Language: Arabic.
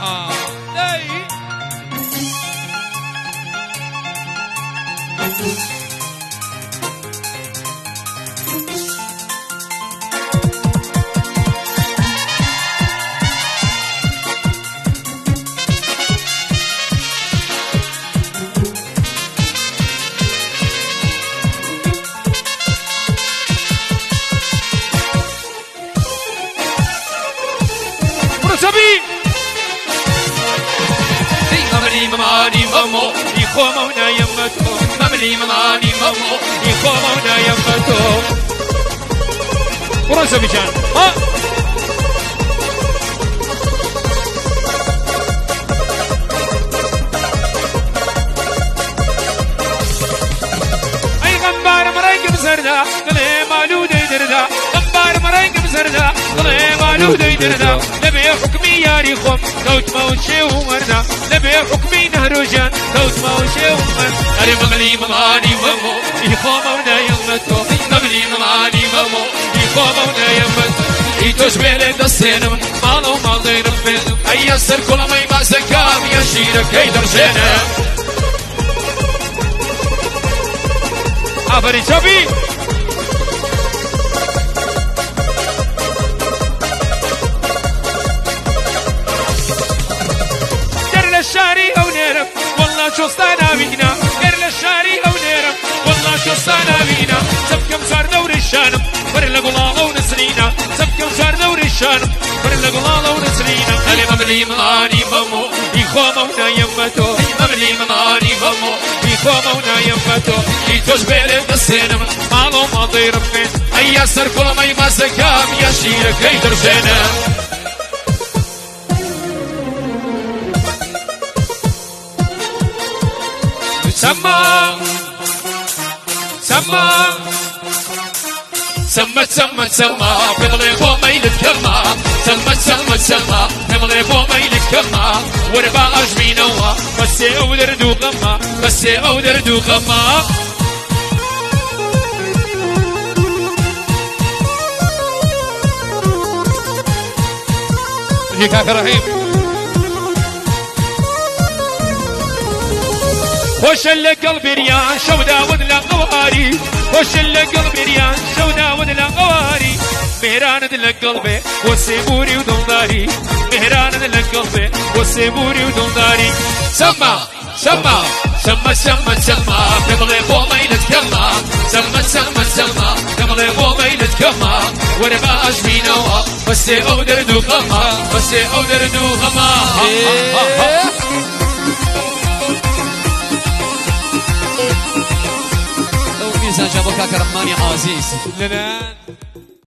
Uh, day. يخو مونا يمتو مملي مماني ممو يخو مونا يمتو مرتبي جان ها اي غمبار مرنج بسردا قلي مالو ديدردا غمبار مرنج بسردا قلي مالو ديدردا لبي حكمي ياري خم كوت موشي ومردا لبي حكمي نهروجان كوت موشي ومر أري مغلي مغاني ممو. يخو مونا يمتو. مغلي مغاني ممو. يخو مونا يمتو. يتوش بيلي دستينم مالو مال دينم فيلم أي سر كل ما يماسك كام يشيرك يدر جنم آفرین شبی والله شوستانا بينا. در للشاري أو نيرم. والله شوستانا بينا. سبكم صار دور الشانم. بر لقلاله ونسرينا سبكم صار دور الشانم. بر لقلاله ونسرينا أنا مملي ماني ممو يخو مونا يمتو. مملي ماني ممو يخو مونا يمتو. يتوش بيلي بسينم. مالو ما ضير فين أي سر كل ما يمسكام يشيرك يدر جنم سما سما سما سما سما بغلي فو ميل كما سما سما سما بغلي فو ميل كما. وربا اجمي نوا بس اودر دو غما بس اودر دو غما. هيك رحيم وش اللي قلبي ريان شودا ودلا قواري. وش اللي قلبي ريان شودا ودلا قواري. مهران دل قلبي وسيبوري ودنداري مهران دل قلبي وسيبوري ودنداري سما سما سما سما سما قبل بوما يتكلم سما سما سما قبل بوما يتكلم وربا اجمينا بس أودر دو غما بس أودر دو غما لو ميزان جابوكا كرماني عزيز لنا